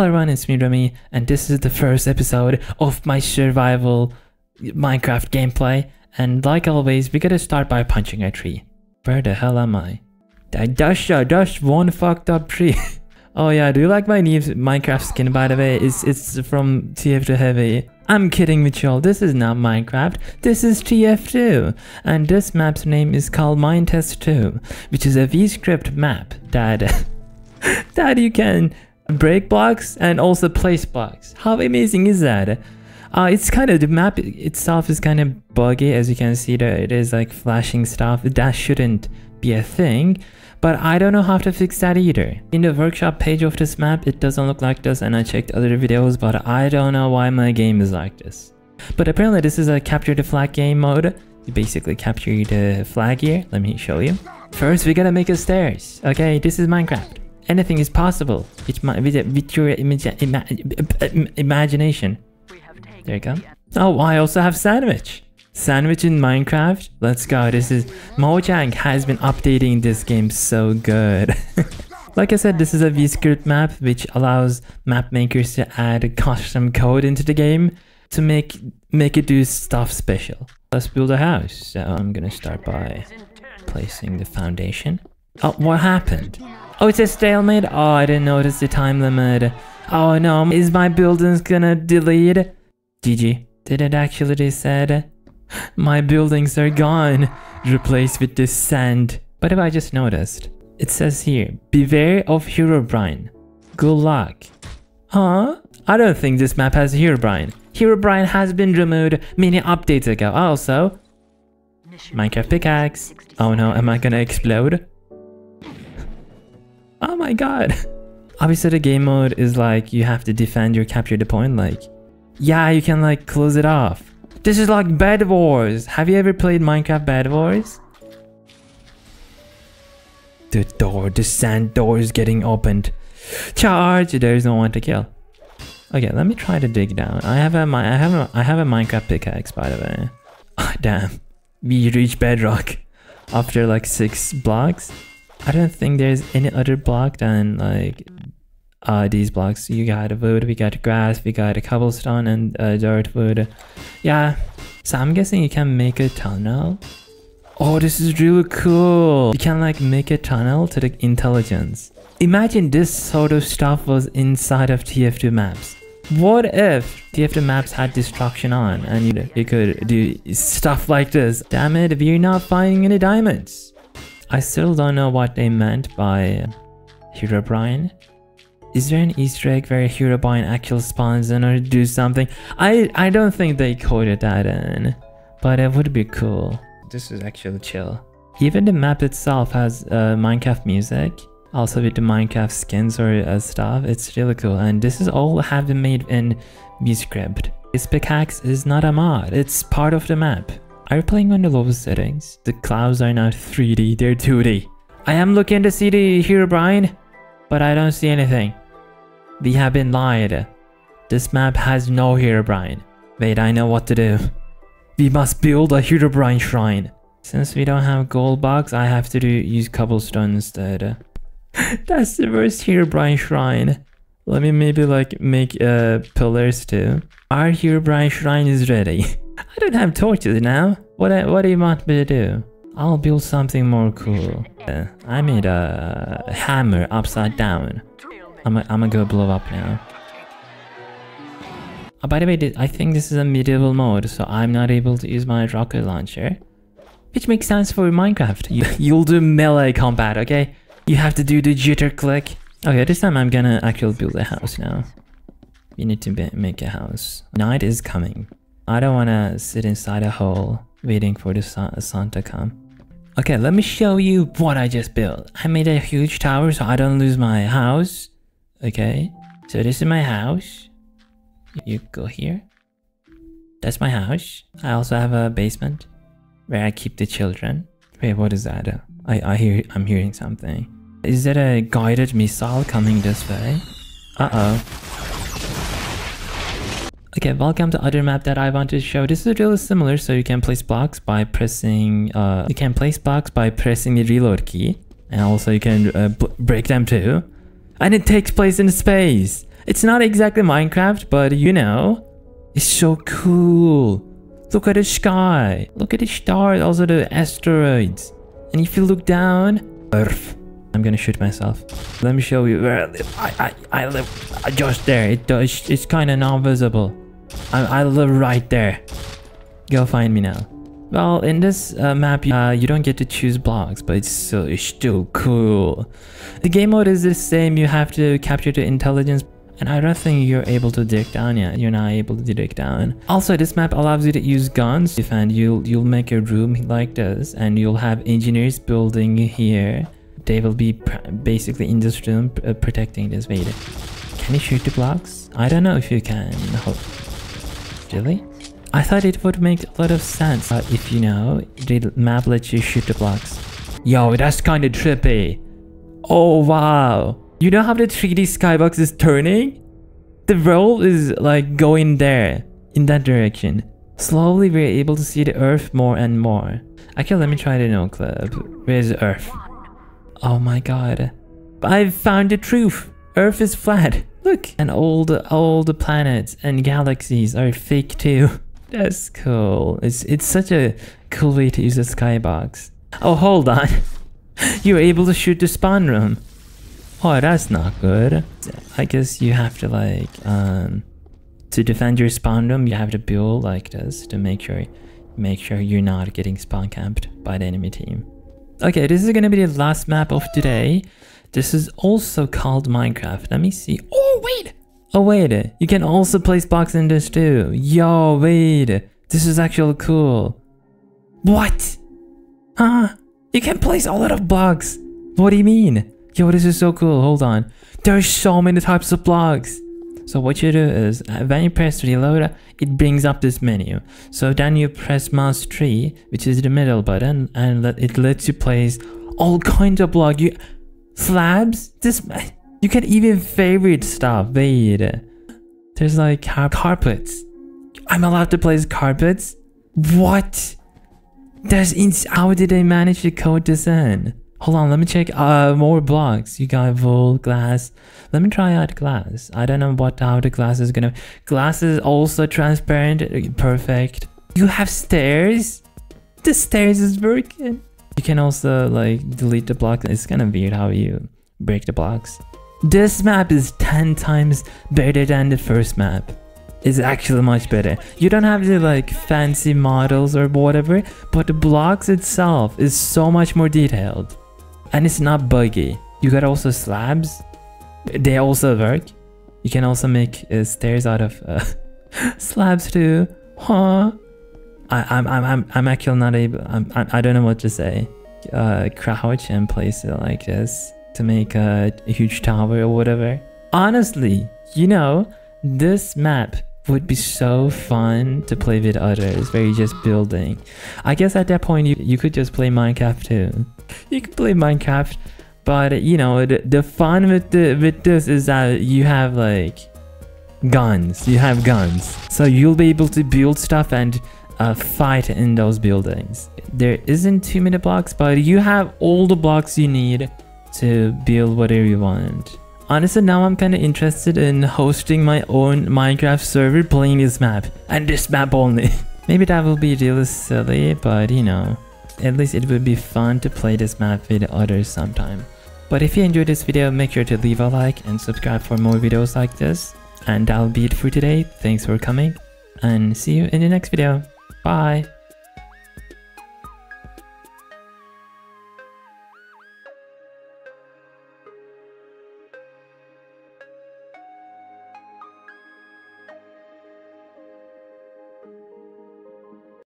Hello everyone, it's me Remy, and this is the first episode of my survival Minecraft gameplay. And like always, we gotta start by punching a tree. Where the hell am I? Uh, that's one fucked up tree. oh yeah, do you like my new Minecraft skin by the way? It's, it's from TF2 Heavy. I'm kidding with y'all, this is not Minecraft, this is TF2. And this map's name is called Minetest 2, which is a VScript map that, that you can break blocks and also place blocks. How amazing is that? Uh, it's kind of, the map itself is kind of buggy as you can see that it is like flashing stuff. That shouldn't be a thing. But I don't know how to fix that either. In the workshop page of this map, it doesn't look like this and I checked other videos, but I don't know why my game is like this. But apparently this is a capture the flag game mode. You basically capture the flag here. Let me show you. First, we gotta make a stairs. Okay, this is Minecraft anything is possible with, my, with, with your ima imagination. There you go. Oh, I also have sandwich. Sandwich in Minecraft? Let's go. This is Mojang has been updating this game so good. like I said, this is a VScript map which allows map makers to add custom code into the game to make make it do stuff special. Let's build a house. So I'm gonna start by placing the foundation. Oh, what happened? Oh, it's a stalemate? Oh, I didn't notice the time limit. Oh no, is my buildings gonna delete? GG. Did it actually said? My buildings are gone, replaced with this sand. But if I just noticed? It says here, beware of Herobrine. Good luck. Huh? I don't think this map has Herobrine. Herobrine has been removed many updates ago. Also, Minecraft pickaxe. Oh no, am I gonna explode? Oh my god. Obviously the game mode is like you have to defend your capture the point like yeah you can like close it off. This is like Bed Wars. Have you ever played Minecraft Bed Wars? The door, the sand door is getting opened. Charge! There's no one to kill. Okay, let me try to dig down. I have a I have a I have a Minecraft pickaxe by the way. Oh, damn, we reach bedrock after like six blocks. I don't think there's any other block than like uh, these blocks. You got wood, we got grass, we got a cobblestone and uh, dirt wood. Yeah, so I'm guessing you can make a tunnel. Oh, this is really cool. You can like make a tunnel to the intelligence. Imagine this sort of stuff was inside of TF2 maps. What if TF2 maps had destruction on and you, you could do stuff like this? Damn it, we're not finding any diamonds. I still don't know what they meant by Herobrine. Is there an Easter egg where Herobrine actually spawns in or do something? I, I don't think they coded that in, but it would be cool. This is actually chill. Even the map itself has uh, Minecraft music, also with the Minecraft skins or uh, stuff. It's really cool, and this is all have been made in VScript. This pickaxe is not a mod, it's part of the map. Are you playing on the lowest settings? The clouds are not 3D, they're 2D. I am looking to see the Herobrine, but I don't see anything. We have been lied. This map has no Herobrine. Wait, I know what to do. We must build a Herobrine shrine. Since we don't have gold box, I have to do use cobblestone instead. That's the worst Herobrine shrine. Let me maybe like make uh, pillars too. Our Herobrine shrine is ready. I don't have torches now. What, what do you want me to do? I'll build something more cool. Uh, I made a hammer upside down. I'm, I'm gonna go blow up now. Oh, by the way, I think this is a medieval mode, so I'm not able to use my rocket launcher. Which makes sense for Minecraft. You, you'll do melee combat, okay? You have to do the jitter click. Okay, this time I'm gonna actually build a house now. We need to make a house. Night is coming. I don't want to sit inside a hole waiting for the sun, to come. Okay, let me show you what I just built. I made a huge tower so I don't lose my house. Okay, so this is my house. You go here. That's my house. I also have a basement where I keep the children. Wait, what is that? I, I hear, I'm hearing something. Is that a guided missile coming this way? Uh-oh. Okay, welcome to other map that I want to show. This is really similar, so you can place blocks by pressing, uh, you can place blocks by pressing the reload key. And also you can uh, break them too. And it takes place in space. It's not exactly Minecraft, but you know, it's so cool. Look at the sky. Look at the stars, also the asteroids. And if you look down, Earth. I'm gonna shoot myself. Let me show you where I live. I, I, I live just there. It does. It's kind of not visible. I, I live right there. Go find me now. Well, in this uh, map, uh, you don't get to choose blocks, but it's still, it's still cool. The game mode is the same. You have to capture the intelligence and I don't think you're able to dig down yet. You're not able to dig down. Also, this map allows you to use guns. And you'll you'll make a room like this, and you'll have engineers building here. They will be basically in this room uh, protecting this. Wait, can you shoot the blocks? I don't know if you can. Really? I thought it would make a lot of sense uh, if you know the map lets you shoot the blocks. Yo, that's kind of trippy. Oh wow. You know how the 3D skybox is turning? The roll is like going there, in that direction. Slowly we're able to see the earth more and more. Actually, let me try the noclip. Where's earth? Oh my god. I've found the truth. Earth is flat. Look, and all the all the planets and galaxies are fake too. That's cool. It's it's such a cool way to use a skybox. Oh, hold on. You're able to shoot the spawn room. Oh, that's not good. I guess you have to like, um, to defend your spawn room, you have to build like this to make sure, make sure you're not getting spawn camped by the enemy team. Okay, this is gonna be the last map of today. This is also called Minecraft. Let me see. Oh, wait! Oh, wait. You can also place blocks in this too. Yo, wait. This is actually cool. What? Huh? You can place a lot of blocks. What do you mean? Yo, this is so cool. Hold on. There's so many types of blocks. So what you do is, uh, when you press reload, it brings up this menu. So then you press mouse 3, which is the middle button, and it lets you place all kinds of blocks. You slabs. This you can even favorite stuff. Wait, there's like car carpets. I'm allowed to place carpets. What? There's ins. How did they manage to code this in? Hold on, let me check uh, more blocks. You got wool, glass. Let me try out glass. I don't know what how the glass is gonna... Glass is also transparent. Perfect. You have stairs? The stairs is broken. You can also like delete the block. It's kind of weird how you break the blocks. This map is 10 times better than the first map. It's actually much better. You don't have the like fancy models or whatever, but the blocks itself is so much more detailed and it's not buggy. You got also slabs. They also work. You can also make uh, stairs out of uh, slabs too. Huh? I, I'm I'm I'm I'm actually not able. I'm, I'm I don't know what to say. Uh, crouch and place it like this to make a, a huge tower or whatever. Honestly, you know, this map would be so fun to play with others where you're just building. I guess at that point you, you could just play Minecraft too. You can play Minecraft, but you know, the, the fun with the with this is that you have like guns. You have guns. So you'll be able to build stuff and uh, fight in those buildings. There isn't too many blocks, but you have all the blocks you need to build whatever you want. Honestly, now I'm kinda interested in hosting my own Minecraft server playing this map. And this map only. Maybe that will be really silly, but you know. At least it would be fun to play this map with others sometime. But if you enjoyed this video, make sure to leave a like and subscribe for more videos like this. And that'll be it for today. Thanks for coming. And see you in the next video. Bye.